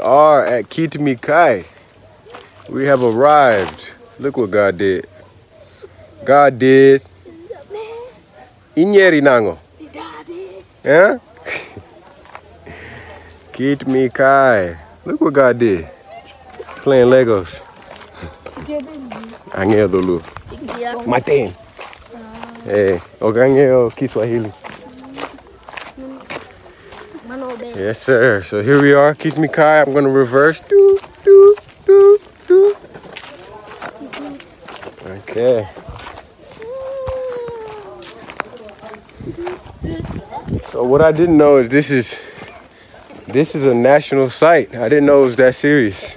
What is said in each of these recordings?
Okay, here we are at Kit Mikayi. We have arrived. Look what God did. God did. Inyeri nango. Yeah? Kit Mikayi. Look what God did. Playing Legos. Angeo dulu. Maten. Eh, okangeo Kiswahili. Yes, sir. So here we are, Kit Mikayi. I'm gonna reverse. Do, do, do, do. Okay. So what I didn't know is this is this is a national site. I didn't know it was that serious.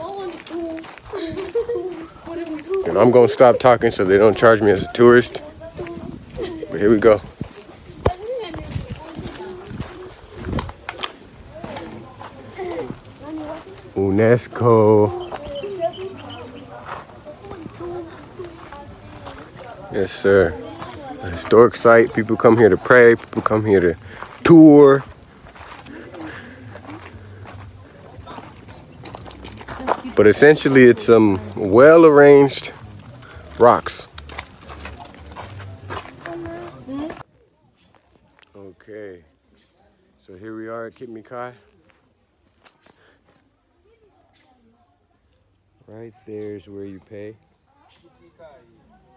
And I'm gonna stop talking so they don't charge me as a tourist. But here we go. UNESCO. Yes, sir. A historic site. People come here to pray. People come here to tour. But essentially, it's um, some well arranged rocks. Hmm? Okay. So here we are at Kit Mikayi. Right there's where you pay.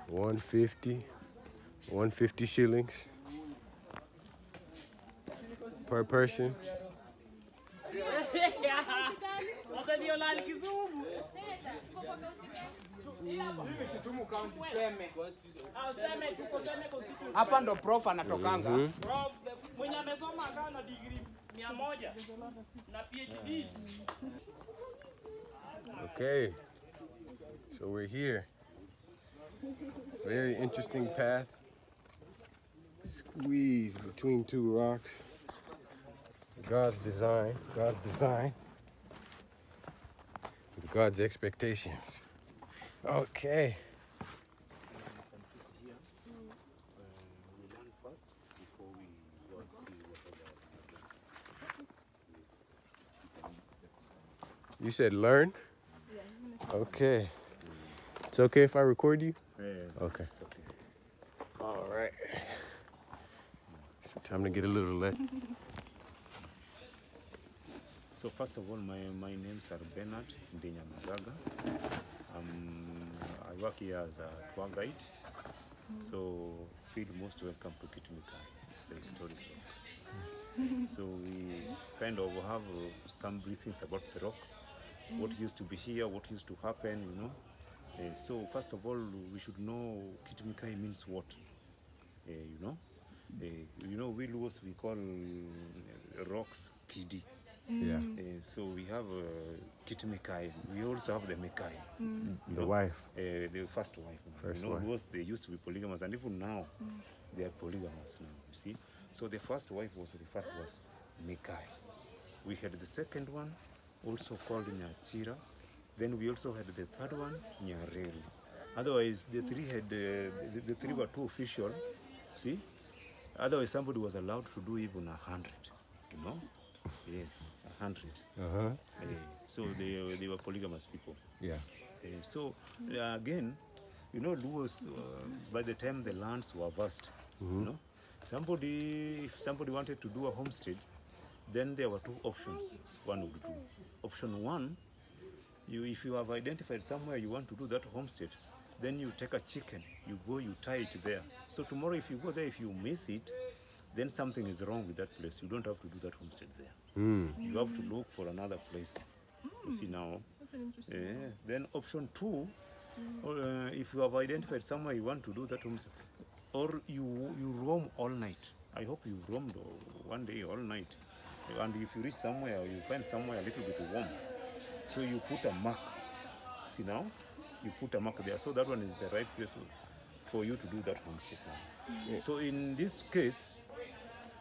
150. 150 shillings per person. Hapa ndo prof anatokanga. Mhm. Mwenye amesoma akawa na degree mia moja na PhDs. Okay. So we're here. Very interesting path. Squeeze between two rocks. God's design. God's design. With God's expectations. Okay. You said learn? Okay. It's okay if I record you? Yeah. Okay. It's okay. All right. So time to get a little lit. So first of all, my, my names are Bernard Ndinya Magaga. Um, I work here as a tour guide. So feel most welcome to Kit Mikayi, the historic rock. so we kind of have uh, some briefings about the rock, what used to be here, what used to happen, you know. Uh, so first of all, we should know Kit Mikayi means what, uh, you know. Uh, you know, we Luos, we call uh, rocks Kidi. Yeah. So we have uh, Kit Mikayi. We also have the Mekai. you The know, wife. Uh, the first wife. First you know, wife. they used to be polygamous, and even now they are polygamous now. You see. So the first wife was referred to as Mekai. We had the second one, also called Nyachira. Then we also had the third one, Nyareli. Otherwise, the three had uh, the, the three were too official. See. Otherwise, somebody was allowed to do even a hundred. You know. Yes, a hundred. Uh-huh. Eh, so they, uh, they were polygamous people. Yeah. Eh, so uh, again, you know, Luos, uh, by the time the lands were vast, you know, somebody, if somebody wanted to do a homestead, then there were two options one would do. Option one, you, if you have identified somewhere you want to do that homestead, then you take a chicken, you go, you tie it there. So tomorrow if you go there, if you miss it, then something is wrong with that place. You don't have to do that homestead there. You have to look for another place. You see now. Yeah. Then option two, uh, if you have identified somewhere you want to do that homestead, or you you roam all night. I hope you roamed one day all night, and if you reach somewhere, you find somewhere a little bit warm, so you put a mark. See now, you put a mark there, so that one is the right place for you to do that homestead. Now. So in this case,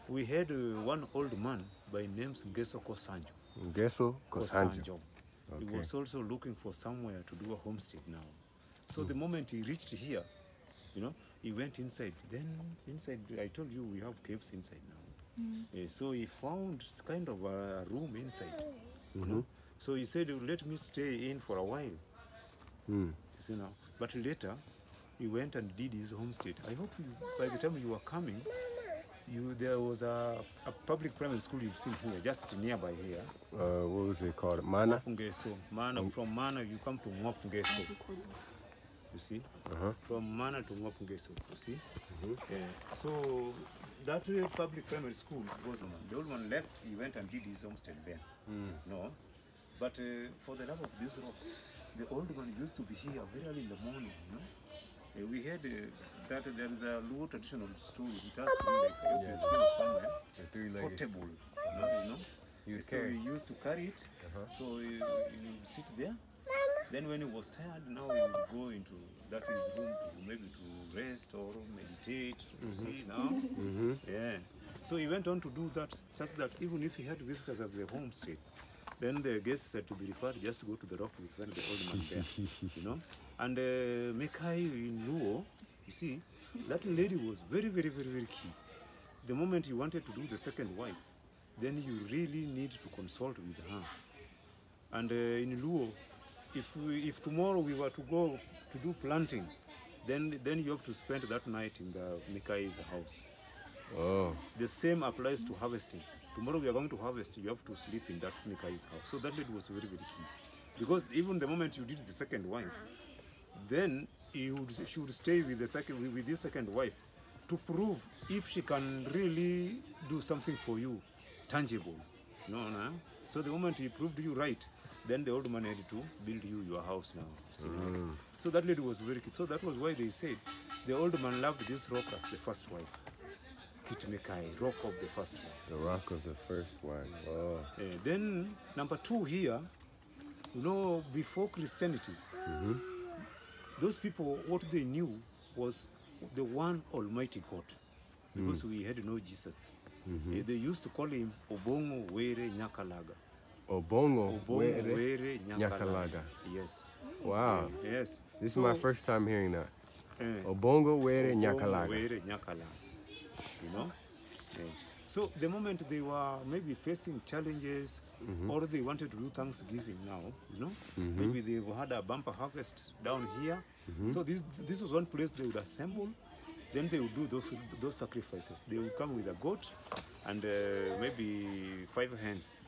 we had uh, one old man by name Ngeso Kosanjo. Gesso Kosanjo. Kosanjo. He was also looking for somewhere to do a homestead now. So the moment he reached here, you know, he went inside. Then inside, I told you we have caves inside now. Eh, so he found s- kind of a room inside. You know? So he said, let me stay in for a while. Hmm. You see now. But later, he went and did his homestead. I hope you, by the time you were coming, you there was a, a public primary school you've seen here, just nearby here. Uh, what was it called? Mana? Ngeso. Mana, from Mana, you come to Ngop Ngeso. You see? Uh-huh. From Mana to Ngop Ngeso. You see? Yeah. So that uh, public primary school was the old man left. He went and did his homestead there. No, but uh, for the love of this rock, the old man used to be here very early in the morning. You know, Uh, we heard uh, that there is a Luo traditional story. It has three legs. I hope you've seen it somewhere. The three-legged. Portable. You know. You know? You so carry. he used to carry it. So he, he would sit there. Then when he was tired, now he would go into that his room to maybe to rest or meditate. You see now, yeah. So he went on to do that, such that even if he had visitors as the homestay, then the guests had to be referred just to go to the rock to find the old man there, you know. And uh, Mekai in Luo, you see, that lady was very, very, very, very key. The moment you wanted to do the second wife, then you really need to consult with her. And uh, in Luo, if, we, if tomorrow we were to go to do planting, then, then you have to spend that night in the Mikai's house. Oh. The same applies to harvesting. Tomorrow we are going to harvest, you have to sleep in that Mikai's house. So that lady was very, very key. Because even the moment you did the second wife, then you would, she would stay with the second with- this second wife to prove if she can really do something for you, tangible. No, no. So the moment he proved you right, then the old man had to build you your house now. See, mm. So that lady was very key. So that was why they said the old man loved this rock as the first wife. Kit Mikayi, rock of the first wife. The rock of the first wife. Oh. Uh, then number two here, you know, before Christianity, those people what they knew was the one Almighty God, because we had no Jesus. Uh, they used to call him Obongo Were Nyakalaga. Obongo. Obongo Were Were Nyakalaga. Nyakalaga. Yes. Wow. Yes. This is my first time hearing that. uh, Obongo Were Obongo Nyakalaga. Were Nyakalaga. You know? Yeah. So the moment they were maybe facing challenges or they wanted to do Thanksgiving now, you know, maybe they've had a bumper harvest down here. So this this was one place they would assemble. Then they would do those those sacrifices. They would come with a goat and uh, maybe five hens.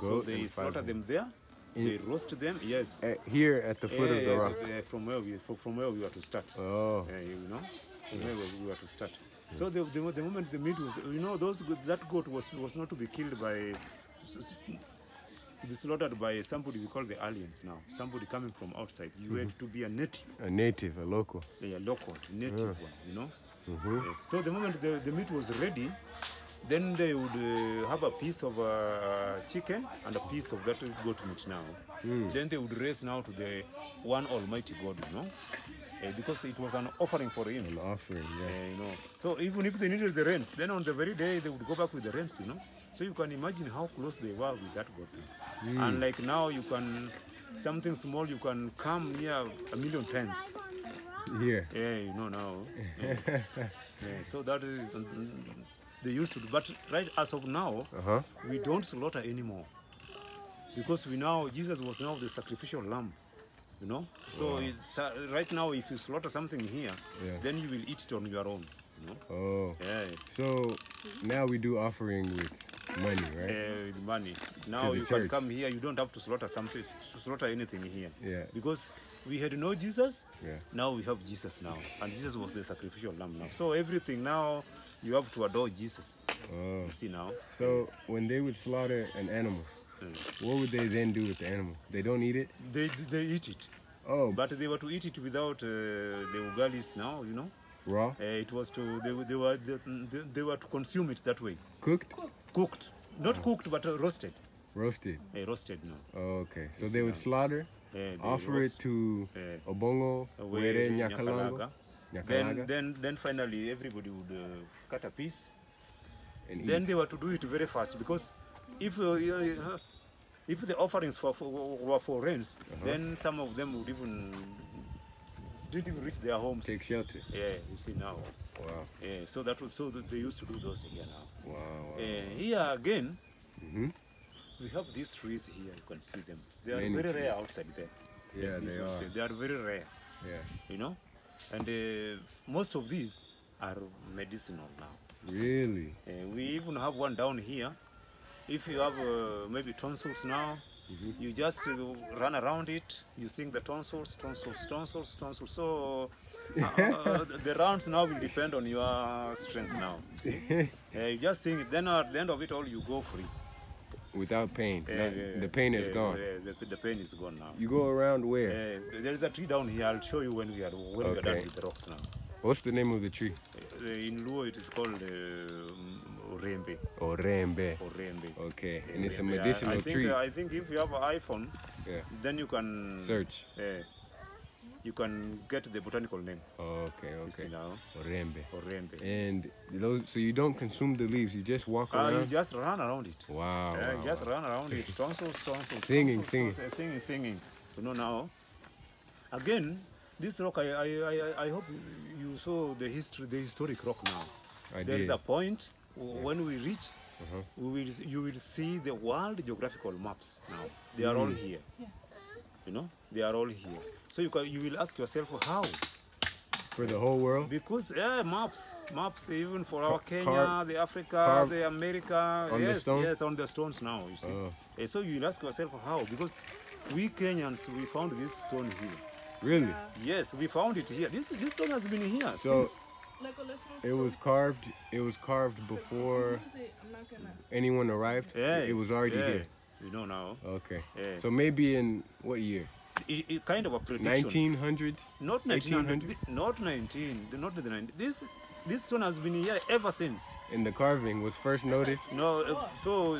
So they slaughter them there. They roast them. Yes. At, here at the foot of the Yes, rock. uh, from where we from, from where we were to start. Oh. Uh, you know, from where we were to start. So the, the, the moment the meat was, you know, those that goat was was not to be killed by, to be slaughtered by somebody we call the aliens now. Somebody coming from outside. You had to be a native, A native, a local. a local, native one. You know. Yeah. So the moment the, the meat was ready, then they would uh, have a piece of uh, chicken and a piece of that goat meat now. Then they would raise now to the one Almighty God, you know, Uh, because it was an offering for him. An offering, yeah. Uh, you know, so even if they needed the rents, then on the very day they would go back with the rents, you know. So you can imagine how close they were with that God. And like now, you can something small, you can come near a million times. Here. Yeah, you know now. Yeah. Yeah, so that is they used to do. But right as of now, Uh-huh. we don't slaughter anymore because we now Jesus was now the sacrificial lamb. You know, so it's, uh, right now if you slaughter something here, Yeah. then you will eat it on your own. You know, Oh. yeah, So now we do offering with money, right? uh, with money. Now you can come here. You don't have to slaughter something, to slaughter anything here. Yeah. Because we had no Jesus. Yeah. Now we have Jesus now, and Jesus was the sacrificial lamb now. So everything now you have to adore Jesus. Oh. You see now. So when they would slaughter an animal, what would they then do with the animal? They don't eat it? They they eat it, Oh, but they were to eat it without uh, the ugalis now. You know, raw? uh, it was to they, they were they, they were to consume it that way, Cooked? cooked, not cooked but uh, roasted. Roasted. Uh, roasted now. Oh, okay. So they would slaughter, they offer it to Eh. Obongo, Were, Nyakalango, Then, Nyakalaga, then, then finally everybody would uh, cut a piece. and Then eat. they were to do it very fast because if uh, uh, if the offerings for, for were for rents, then some of them would even didn't even reach their homes. Take shelter. Yeah, you see now. Wow. Yeah, so that was so th- they used to do those here now. Wow. wow. Uh, here again, Mhm. we have these trees here. You can see them. They are Many very trees. rare outside there. Yeah, These they are. They are very rare. Yeah. You know, and uh, most of these are medicinal now. Really? Uh, we even have one down here. If you have uh, maybe tonsils now, you just uh, run around it. You sing the tonsils, tonsils, tonsils, tonsils. So uh, the rounds now will depend on your strength now. You see, uh, you just sing it. Then at the end of it all, you go free. Without pain. Uh, uh, the pain is uh, gone. uh, the, the pain is gone now. You go around where? Uh, there is a tree down here. I'll show you when we are when we are done with the rocks now. What's the name of the tree? Uh, in Luo, it is called uh, Orembe. Orembe. Orembe. Okay. And it's a medicinal I think, tree. uh, I think if you have an iPhone, Yeah. then you can Search. Uh, you can get the botanical name. Okay. You Okay. now, Orembe. Orembe. And those, so you don't consume the leaves. You just walk you around. just run around it. Wow. Yeah, wow, just wow. run around it. Tonsils, tonsils. Singing, tonsils, singing. tonsils, singing, singing. You know now. Again, this rock. I, I, I, I hope you saw the history, the historic rock now. I There is did. a point when we reach, Uh-huh. we will, you will see the world geographical maps now. They are all Mm. here. You know, they are all here. So you can, you will ask yourself how. For the whole world? Because yeah, maps, maps even for our Kenya, carved- the Africa, carved the America. on the yes, stone? yes, on the stones now. You see. Oh. Eh, so you will ask yourself how because we Kenyans we found this stone here. Really? Yes, we found it here. This this stone has been here So- since. It was carved. It was carved before anyone arrived. Yeah, It was already yeah, here. You know now. Okay. Yeah. So maybe in what year? It, it kind of a prediction. 1900s. Not 1800s? 1900. Not 19. Not the 19. This this stone has been here ever since. And the carving was first noticed. No, uh, so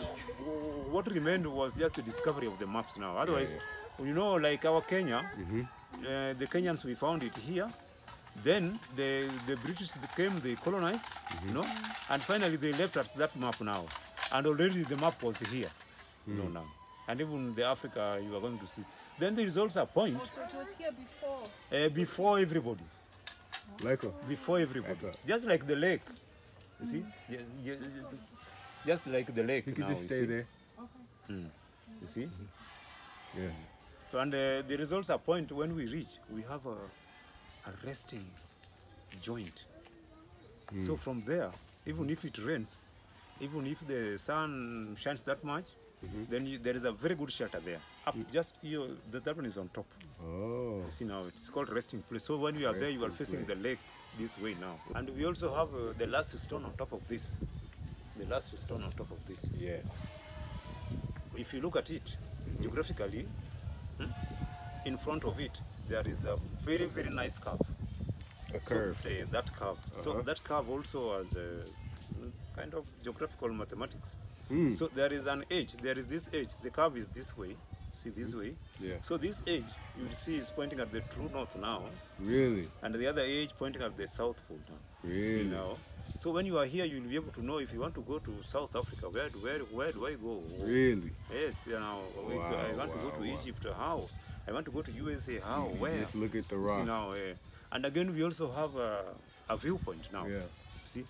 what remained was just the discovery of the maps now. Otherwise, you know, like our Kenya, uh, the Kenyans we found it here. Then the the British came, they colonized, you mhm. know, and finally they left at that map now, and already the map was here, you know mm. now, and even the Africa you are going to see. Then there is also a point oh, So it was here before. uh, before everybody, Like before everybody, Like just like the lake, you see, Ju- ju- ju- just like the lake you could now. just you stay see? there. Mm. You see. Mm-hmm. Yes. So, and uh, there is also a point when we reach, we have a, resting joint. So from there, even if it rains, even if the sun shines that much, then you, there is a very good shelter there. Up just you, that, that one is on top. Oh. You see now, it's called resting place. So when you are there, you are facing the lake this way now. And we also have uh, the last stone on top of this. The last stone on top of this Yes. if you look at it geographically, hmm, in front of it, there is a very, very nice curve. A So, uh, that curve. So Uh-huh. that curve also has a mm, kind of geographical mathematics. Hmm. So there is an edge. There is this edge. The curve is this way. See this way. Yeah. So this edge you will see is pointing at the true north now, Really? and the other edge pointing at the south pole now. You See now. So when you are here, you will be able to know if you want to go to South Africa, where do- where where do I go? Really? Yes, you know, if Wow, I want to go to wow. Egypt, how? I want to go to USA, how? You Where? Just look at the rock. See now, eh, and again, we also have a, a viewpoint now. Yeah. See,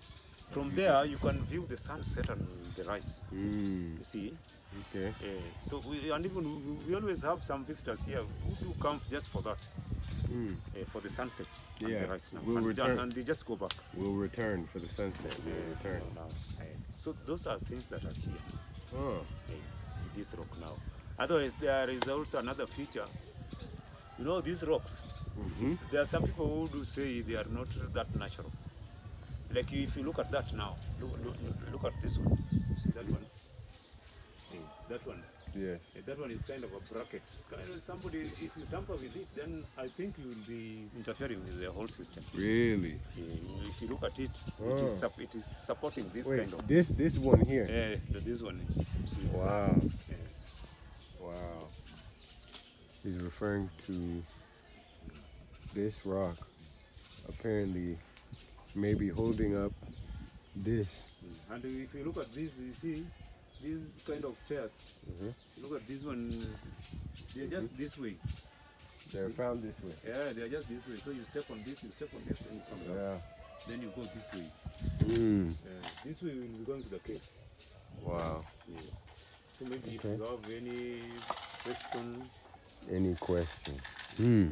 from there you can view the sunset and the rise. Mm. You see, Okay. Eh, so we and even we, we always have some visitors here who do come just for that, Mm. eh, for the sunset and Yeah, the rise. Now. we'll and, return. and they just go back. We'll return for the sunset. We'll Eh, return. now, eh. So those are things that are here. Oh. this rock now. Otherwise, there is also another feature. You know, these rocks, Mm-hmm. there are some people who do say they are not that natural. Like if you look at that now, look, look, look- at this one. See that one? Eh, that one. Yes. Eh, that one is kind of a bracket. Kind of somebody, if you tamper with it, then I think you will be interfering with the whole system. Really? Eh, if you look at it, it, Oh. is, sup- it is supporting this Wait, kind of. this this one here. The- this one. See? Wow. He's referring to this rock apparently maybe holding up this. And if you look at this, you see these kind of stairs. Mhm. Look at this one. They're just this way. They're found this way. Yeah, they are just this way. So you step on this, you step on this, then you come down. Yeah. Then you go this way. Mm. Uh, this way we will be going to the caves. Wow. Yeah. So maybe if you have any question, Any question? Hmm.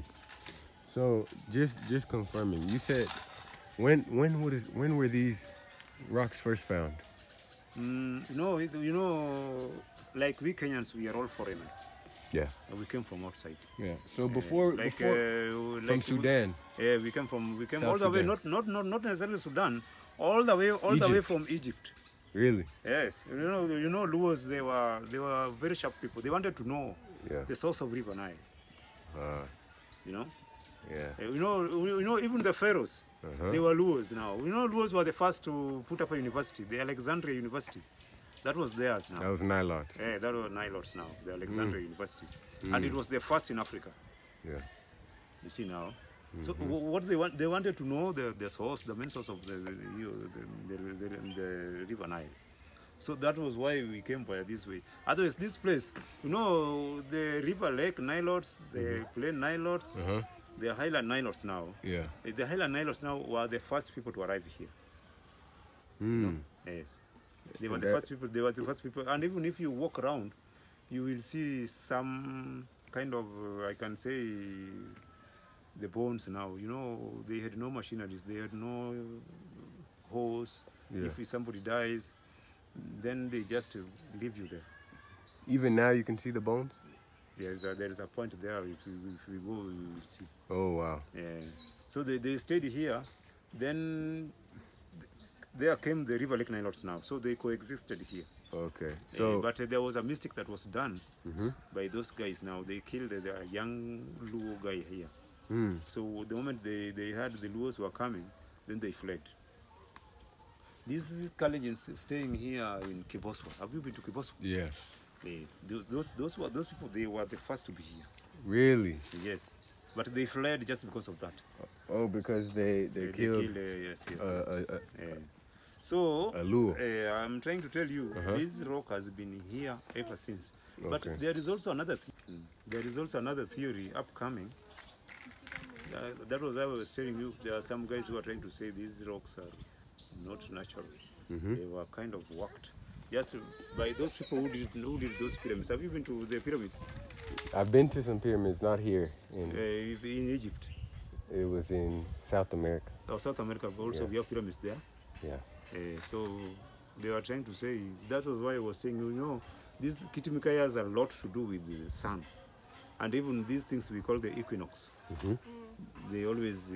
So just just confirming, you said when when would it, when were these rocks first found? mm, you know, you know, like we Kenyans, we are all foreigners. Yeah. Uh, We came from outside. Yeah. So before like, before uh, from Sudan. Yeah, we came from we came South all the way, not not not not necessarily Sudan, all the way all the way from Egypt. Really? Yes, you know, you know, Luos, they were they were very sharp people. They wanted to know Yeah. the source of River Nile. Uh, You know, yeah. Uh, you know, you know, even the pharaohs, Uh-huh. they were Luos. Now, you know, Luos were the first to put up a university, the Alexandria University. That was theirs now. That was Nilots. Yeah, that was Nilots now, the Alexandria University, and it was the first in Africa. Yeah. You see now. So wh- what they want, they wanted to know the, the source, the main source of the, the, the, the river Nile. So that was why we came by this way. Otherwise, this place, you know, the river lake Nilots, the plain Nilots, Uh-huh. the highland Nilots now. Yeah. eh, The highland Nilots now were the first people to arrive here. Hmm. Yes. They were the first people, they were the first people. And even if you walk around, you will see some kind of, uh, I can say, the bones now. You know, they had no machineries, they had no hose. Yeah. If somebody dies, then they just uh, leave you there. Even now you can see the bones. There is a, there is a point there. If we, if we go, we will see. Oh wow. Yeah. So they, they stayed here. Then there came the River Lake Nilots now. So they coexisted here. Okay. So, So but uh, there was a mistake that was done Mhm. by those guys. Now they killed uh, the young Luo guy here. Hmm. So the moment they, they heard the Luos were coming, then they fled. These Kalenjins staying here in Kiboswa. Have you been to Kiboswa? yeah. They, those, those, those, were, those people, they were the first to be here. Really? Yes. But they fled just because of that. Oh, because they they, They, killed killed, uh, yes, yes, uh, yes. uh, uh, Yeah. So, uh, I'm trying to tell you, Uh-huh. this rock has been here ever since. Okay. But there is also another, th- there is also another theory upcoming. That was I was telling you. There are some guys who are trying to say these rocks are not natural. Mm-hmm. They were kind of worked, just by those people who did who did those pyramids. Have you been to the pyramids I've been to some pyramids, not here. uh, In, in Egypt it was in South America. or South America? Also, Yeah. we have pyramids there. Yeah. Uh, so they were trying to say that was why I was saying, you know, this Kit Mikayi has a lot to do with the sun, and even these things we call the equinox. They always uh,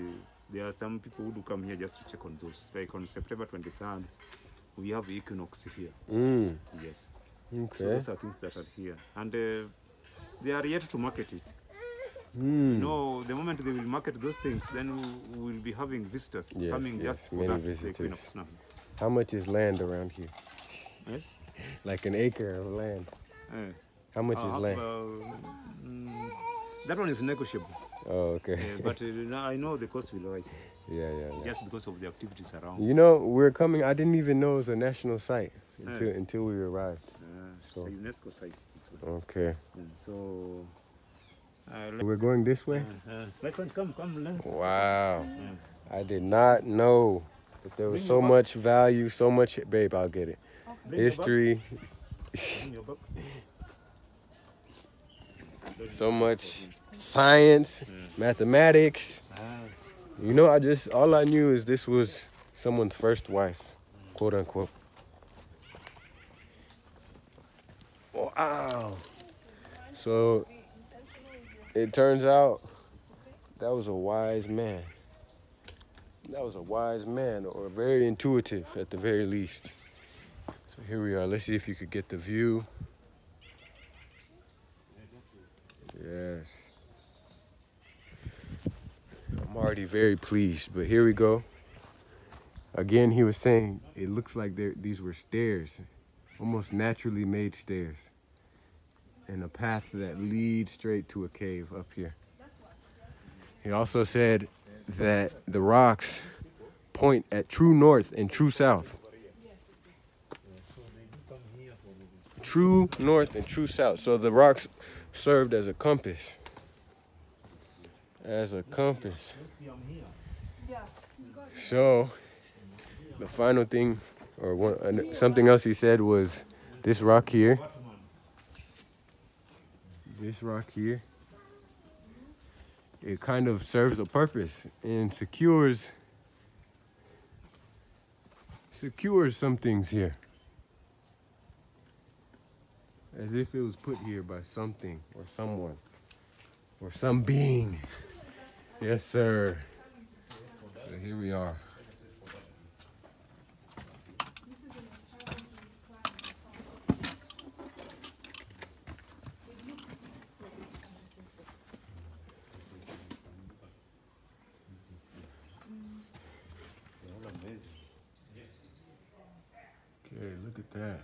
there are some people who do come here just to check on those. Like on September 23rd, we have equinox here. Mm. Yes. So those are things that are here, and uh, they are yet to market it. Mm. No, the moment they will market those things, then we will be having visitors Yes, coming yes, just for many that visitors. equinox now. How much is land around here? Yes. Like an acre of land. Uh, How much is Uh, land? uh, mm, that one is negotiable, Oh, okay. but uh, now I know the cost will rise yeah, yeah, yeah. just because of the activities around. You know, we're coming. I didn't even know it was a national site until Yeah. until we arrived. Uh, So- UNESCO site. Okay. So, uh, We're going this way. uh, friend, come, come. Wow. I did not know that there was Bring so much value, so much. Babe, I'll get it. bring History, so much science, mathematics. Ah, You know, I just all I knew is this was someone's first wife, quote unquote. Wow. So it turns out that was a wise man. That was a wise man, or very intuitive at the very least. So here we are. Let's see if you could get the view. Yes. I'm already very pleased, but here we go. Again, he was saying it looks like these were stairs, almost naturally made stairs, and a path that leads straight to a cave up here. He also said that the rocks point at true north and true south. True north and true south. So the rocks served as a compass. As a compass. So, the final thing, or one, something else he said was this rock here. This rock here. It kind of serves a purpose and secures secures some things here. As if it was put here by something or someone or some being. Yes, sir. So here we are. Okay, look at that.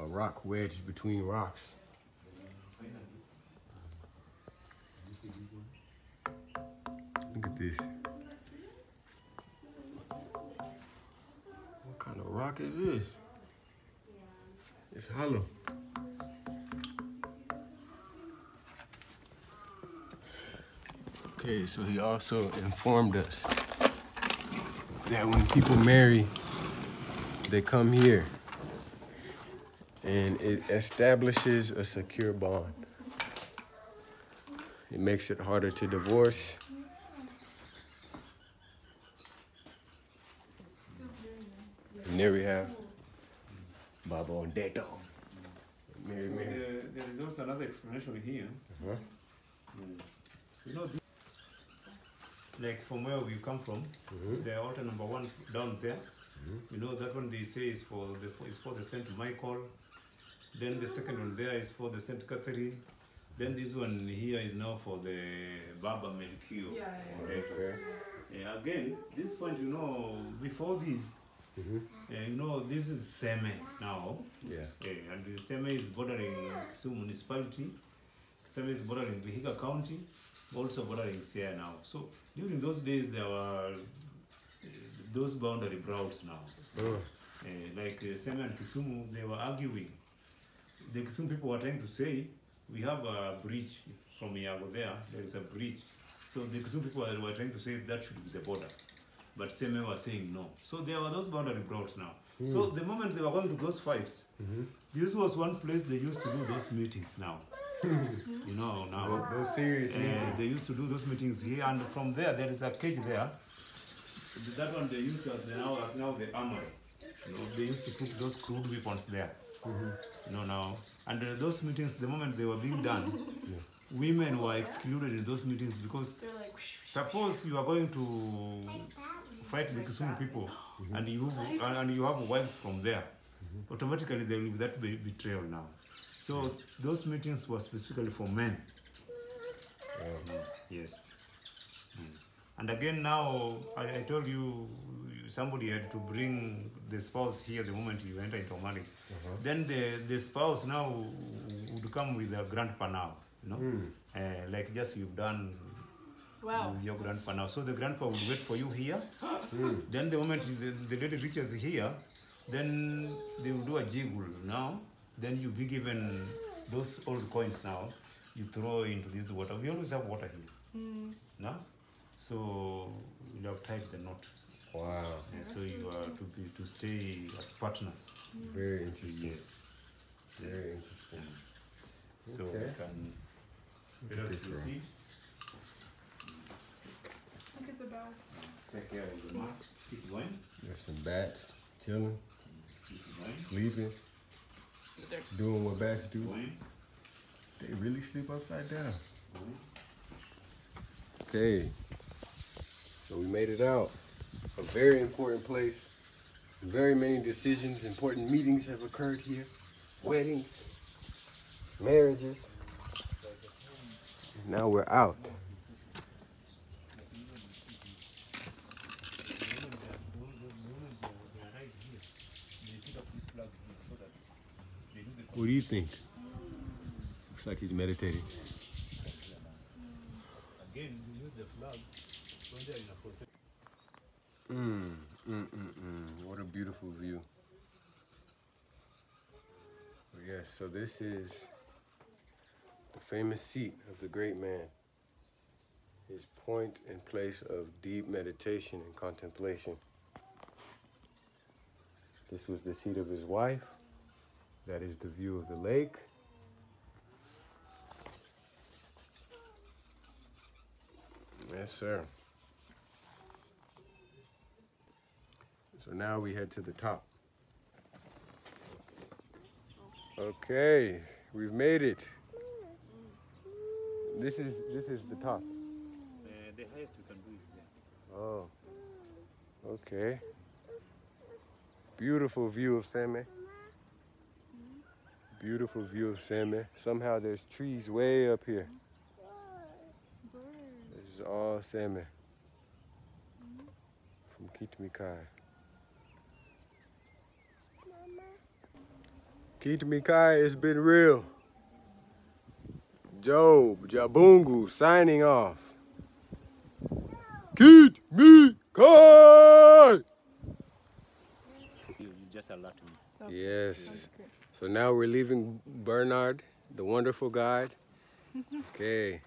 A rock wedged between rocks. Rock is this? It's hollow. Okay, so he also informed us that when people marry, they come here and it establishes a secure bond. It makes it harder to divorce. And there we have Baba Ondeto. Mary, Mary. There, there is also another explanation here. Uh-huh. You know, like from where we come from, the altar number one down there. You know that one they say is for the is for the Saint Michael. Then the second one there is for the Saint Catherine. Then this one here is now for the Baba Melchior. Yeah, yeah, Right. Okay. Yeah, again, this point, you know, before this, uh, you know, this is Seme now. Yeah. Yeah, and the Seme is bordering Kisumu municipality. Seme is bordering Vihiga County, also bordering Siaya now. So during those days, there were uh, those boundary broughts now. Oh, Uh, like uh, Seme and Kisumu, they were arguing. The Kisumu people were trying to say, we have a bridge from Iago there, there is a bridge. So the Kisumu people were trying to say that should be the border. But Seme was saying no. So there were those boundary broughts now. So the moment they were going to those fights, this was one place they used to do those meetings now. you know, now. those serious Uh, they used to do those meetings here, and from there, there is a cage there. That one they used as the, now, as now the armory. You know, they used to put those crude weapons there. You know now, and uh, those meetings, the moment they were being done, women were excluded in those meetings because suppose you are going to fight the Kisumu people, and you and, and you have wives from there, automatically there will be that be- betrayal now. So those meetings were specifically for men. Yes. Mm. And again, now I, I told you somebody had to bring the spouse here the moment you enter into marriage. Then the, the spouse now would come with a grandpa now, you know, uh, like just you've done Wow. with your grandpa now. So the grandpa will wait for you here. Hmm. Then the moment the, the lady reaches here, then they will do a jiggle now. Then you'll be given those old coins now. You throw into this water. We always have water here. Hmm. No? So you have tied the knot. Wow. And so you are to be to stay as partners. Very interesting. Yes. Very interesting. So Okay. we can let us This proceed. Look at the bow. Take care of the mark. Keep going. There's some bats chilling, sleeping, doing what bats do. They really sleep upside down. Okay. So we made it out. A very important place. Very many decisions, important meetings have occurred here. Weddings, marriages. Now we're out. What do you think? Looks like he's meditating. Again, you use the flag when they are in a procession. Mm, mm, mm, mm. What a beautiful view. Yes, so this is the famous seat of the great man. his point and place of deep meditation and contemplation. This was the seat of his wife. That is the view of the lake. Yes, sir. So now we head to the top. Okay, we've made it. This is this is the top. Uh, the highest we can do is there. Oh. Okay. Beautiful view of Seme. Beautiful view of Seme. Somehow there's trees way up here. This is all Seme. From Kit Mikayi. Kitmikai, it's been real. Job, Jabungu signing off. Kid me kai. You, you just alert me. Yes. So now we're leaving Bernard, the wonderful guide. Okay.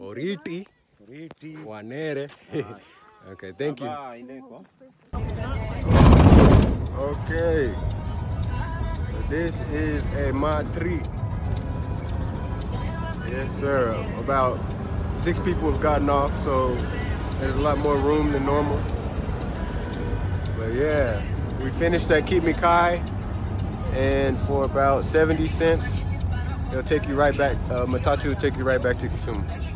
Oriti Riti. Wanere. okay, thank you. Okay. So this is a Matatu. Yes, sir. About six people have gotten off, so there's a lot more room than normal. But yeah, we finished at Kit Mikayi, and for about 70 cents, it'll take you right back. Uh, Matatu will take you right back to Kisumu.